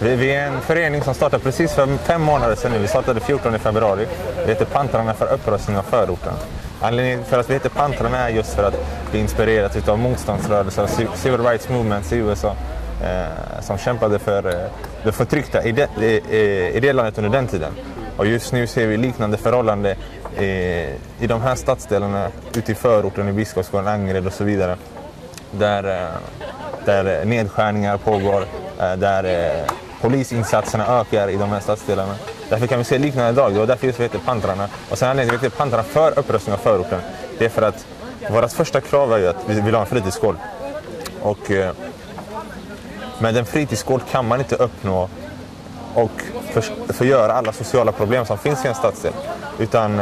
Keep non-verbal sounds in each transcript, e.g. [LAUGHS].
Vi, vi är en förening som startade precis för fem månader sedan. Vi startade 14 februari. Vi heter Pantrarna för upprustning av förorten. Anledningen för att vi heter Pantrarna är just för att vi inspireras av motståndsrörelser civil rights movements i USA eh, som kämpade för eh, det förtryckta i det, i, i det landet under den tiden. Och just nu ser vi liknande förhållande i, i de här stadsdelarna ute i förorten, i Biskopsgården, Angered och så vidare. Där, eh, där nedskärningar pågår, Eh, där eh, polisinsatserna ökar i de här stadsdelarna. Därför kan vi se liknande idag. Det var därför just vi heter Pantrarna. Och sen anledningen till att vi heter Pantrarna för upprustning av förorten. Det är för att vårt första krav är ju att vi vill ha en fritidsgård. Och eh, med en fritidsgård kan man inte uppnå och för, förgöra alla sociala problem som finns i en stadsdel. Utan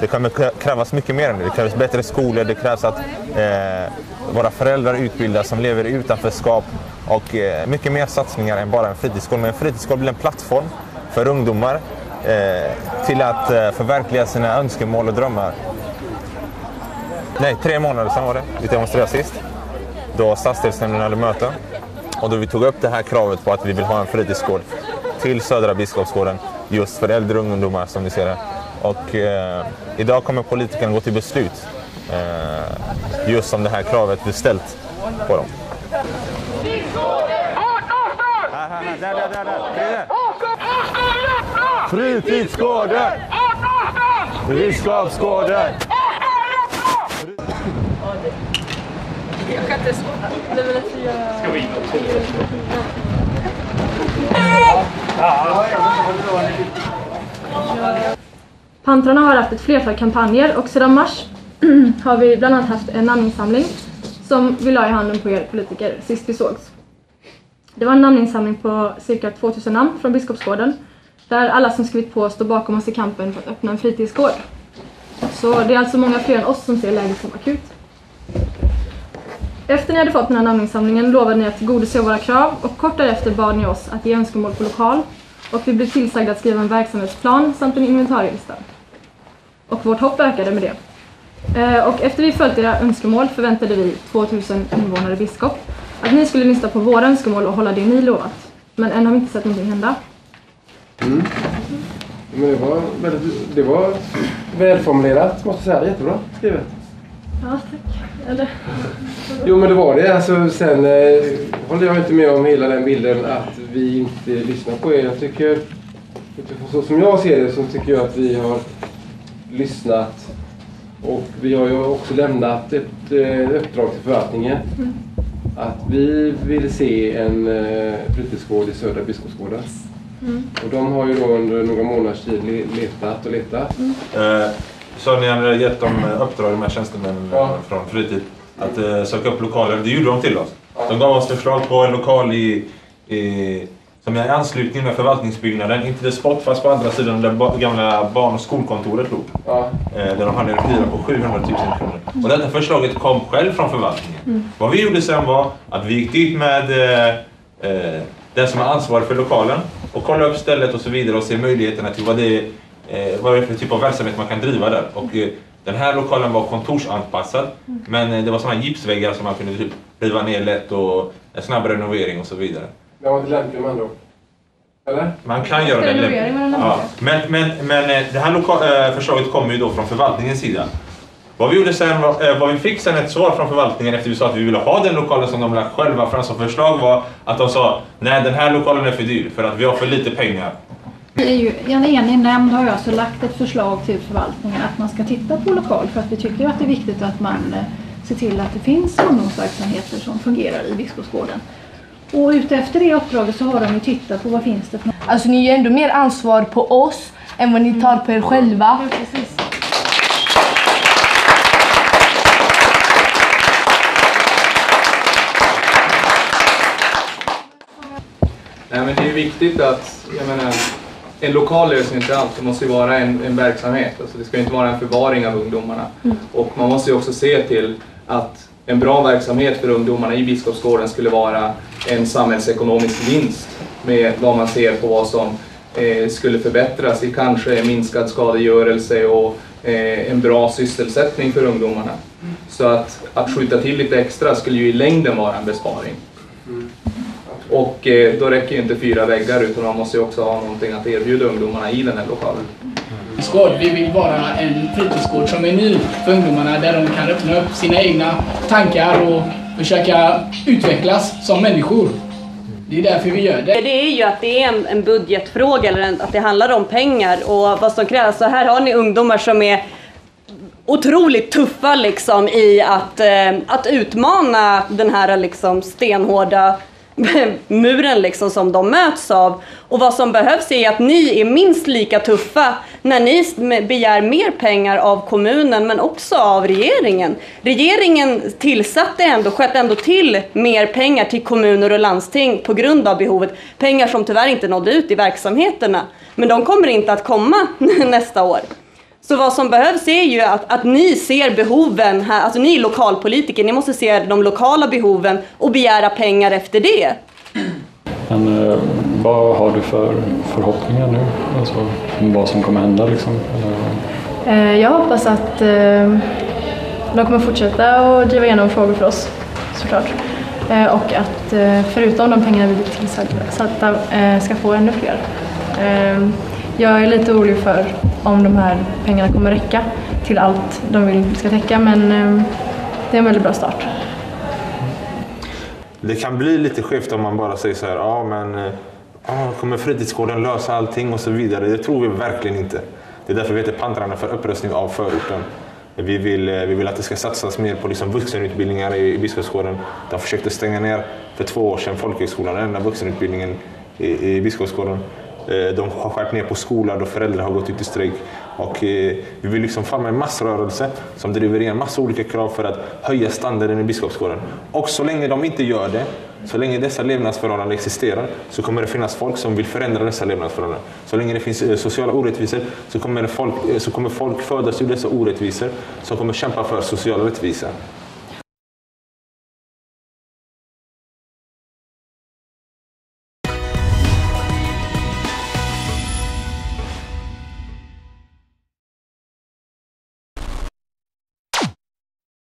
det kommer krävas mycket mer än det. Det krävs bättre skolor, det krävs att eh, våra föräldrar utbildas som lever i utanförskap och eh, mycket mer satsningar än bara en fritidsgård. Men en fritidsgård blir en plattform för ungdomar eh, till att eh, förverkliga sina önskemål och drömmar. Nej, tre månader sedan var det. Vi demonstrerade sist. Då stadsdelsnämnden hade möte. Och då vi tog upp det här kravet på att vi vill ha en fritidsgård till Södra Biskopsgården just för äldre ungdomar som ni ser här. Och eh, idag kommer politikerna gå till beslut just som det här kravet blir ställt på dem. Fritidsgården! Biskopsgården! Jag kan inte svara. Det är väl att vi gör... Ska vi in? Ja. Pantrarna har haft ett flertal kampanjer och sedan mars [CLEARS THROAT] har vi bland annat haft en namninsamling som vi la i handen på er politiker sist vi sågs. Det var en namninsamling på cirka 2000 namn från Biskopsgården där alla som skrivit på står bakom oss i kampen för att öppna en fritidsgård. Så det är alltså många fler än oss som ser läget som akut. Efter ni hade fått den här namninsamlingen lovade ni att tillgodose våra krav och kort därefter bad ni oss att ge önskemål på lokal och vi blev tillsagda att skriva en verksamhetsplan samt en inventarielista och vårt hopp ökade med det. Eh, och efter vi följt era önskemål förväntade vi, 2000 invånare biskop, att ni skulle lyssna på våra önskemål och hålla det ni lovat. Men än har vi inte sett någonting hända. Mm. Men det var, väldigt, det var välformulerat, måste jag säga. Jättebra skrivet. Ja, tack. Eller? Jo, men det var det. Alltså, sen eh, håller jag inte med om hela den bilden att vi inte lyssnar på er. Jag tycker, så som jag ser det, så tycker jag att vi har lyssnat och vi har ju också lämnat ett eh, uppdrag till förvaltningen. Mm. Att vi vill se en eh, fritidsgård i Södra Biskopsgården. Mm. Och de har ju då under några månaders tid letat och letat. Mm. Eh, så ni hade gett dem uppdrag, de här tjänstemännen ja. från Fritid, att eh, söka upp lokaler. Det gjorde de till oss. De gav oss förslag på en lokal i, i som är i anslutning med förvaltningsbyggnaden. Inte det spot fast på andra sidan där gamla barn och skolkontoret låg. Ja. Eh, där de hade en hyra på 700 000 kronor. Och detta förslaget kom själv från förvaltningen. Mm. Vad vi gjorde sen var att vi gick dit med eh, eh, den som är ansvarig för lokalen och kollade upp stället och så vidare och se möjligheterna till vad det, eh, vad det är för typ av verksamhet man kan driva där. Och, eh, den här lokalen var kontorsanpassad mm. men eh, det var sådana gipsväggar som man kunde typ riva ner lätt och en snabb renovering och så vidare. Den var inte lämplig med andra Eller? Man kan göra den lämplig. Ja. Men, men, men eh, det här äh, förslaget kommer ju då från förvaltningens sida. Vad vi, gjorde sen var, äh, vad vi fick sen ett svar från förvaltningen efter vi sa att vi ville ha den lokalen som de lagt själva fram som förslag var att de sa nej den här lokalen är för dyr för att vi har för lite pengar. Vi är ju, en enig nämnd har ju alltså lagt ett förslag till förvaltningen att man ska titta på lokal för att vi tycker att det är viktigt att man ser till att det finns ungdomsverksamheter som fungerar i Biskopsgården. Och utefter det uppdraget så har de ju tittat på vad finns det för Alltså ni ger ändå mer ansvar på oss än vad ni tar på er själva. Ja, precis. Nej, men det är viktigt att, jag menar, en lokal lösning inte allt. Det måste ju vara en, en verksamhet. Alltså det ska inte vara en förvaring av ungdomarna. Mm. Och man måste ju också se till att en bra verksamhet för ungdomarna i Biskopsgården skulle vara en samhällsekonomisk vinst med vad man ser på vad som eh, skulle förbättras i kanske minskad skadegörelse och eh, en bra sysselsättning för ungdomarna. Så att, att skjuta till lite extra skulle ju i längden vara en besparing. Och eh, då räcker ju inte fyra väggar utan man måste ju också ha någonting att erbjuda ungdomarna i den här lokalen. Fritidsgård. Vi vill vara en fritidsgård som är ny för ungdomarna där de kan öppna upp sina egna tankar och försöka utvecklas som människor. Det är därför vi gör det. Det är ju att det är en, budgetfråga eller en, att det handlar om pengar och vad som krävs. Så här har ni ungdomar som är otroligt tuffa liksom i att, eh, att utmana den här liksom stenhårda [LAUGHS] muren liksom som de möts av. Och vad som behövs är att ni är minst lika tuffa när ni begär mer pengar av kommunen men också av regeringen. Regeringen tillsatte ändå, sköt ändå till mer pengar till kommuner och landsting på grund av behovet. Pengar som tyvärr inte nådde ut i verksamheterna. Men de kommer inte att komma [LAUGHS] nästa år. Så vad som behövs är ju att, att ni ser behoven här, alltså ni är lokalpolitiker, ni måste se de lokala behoven och begära pengar efter det. Men eh, vad har du för förhoppningar nu? Alltså vad som kommer hända liksom? Eh, jag hoppas att eh, de kommer fortsätta att driva igenom frågor för oss såklart. Eh, och att eh, förutom de pengarna vi blir tillsatta eh, ska få ännu fler. Eh, jag är lite orolig för om de här pengarna kommer räcka till allt de vill ska täcka men eh, det är en väldigt bra start. Det kan bli lite skevt om man bara säger så här, ja men eh, ja, kommer fritidsgården lösa allting och så vidare. Det tror vi verkligen inte. Det är därför vi heter Pantrarna för upprustning av förorten. Vi vill, eh, vi vill att det ska satsas mer på liksom vuxenutbildningar i, i Biskopsgården. De försökte stänga ner för två år sedan folkhögskolan, den enda vuxenutbildningen i, i Biskopsgården. Eh, de har skärpt ner på skolan då föräldrar har gått ut i strejk. Och eh, vi vill liksom forma en massrörelse som driver igenom massa olika krav för att höja standarden i Biskopsgården. Och så länge de inte gör det, så länge dessa levnadsförhållanden existerar, så kommer det finnas folk som vill förändra dessa levnadsförhållanden. Så länge det finns eh, sociala orättvisor så kommer folk, eh, så kommer folk födas ur dessa orättvisor som kommer kämpa för social rättvisa.